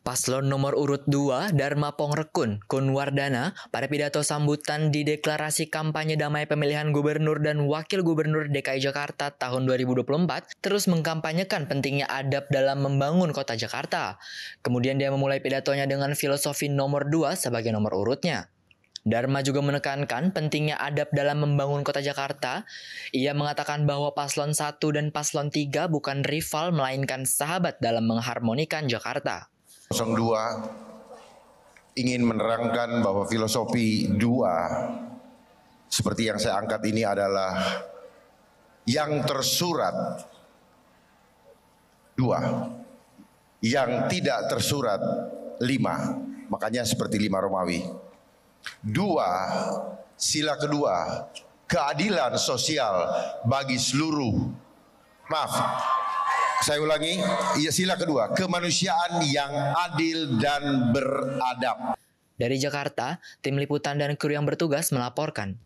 Paslon nomor urut 2 Dharma Pongrekun Kunwardana pada pidato sambutan di deklarasi kampanye damai pemilihan gubernur dan wakil gubernur DKI Jakarta tahun 2024 terus mengkampanyekan pentingnya adab dalam membangun kota Jakarta. Kemudian dia memulai pidatonya dengan filosofi nomor 2 sebagai nomor urutnya. Dharma juga menekankan pentingnya adab dalam membangun kota Jakarta. Ia mengatakan bahwa paslon 1 dan paslon 3 bukan rival melainkan sahabat dalam mengharmonikan Jakarta. 02 ingin menerangkan bahwa filosofi dua seperti yang saya angkat ini adalah yang tersurat. Dua yang tidak tersurat lima. Makanya seperti lima Romawi. Dua sila kedua keadilan sosial bagi seluruh. Maaf saya ulangi, iya sila kedua, kemanusiaan yang adil dan beradab. Dari Jakarta, tim liputan dan kru yang bertugas melaporkan.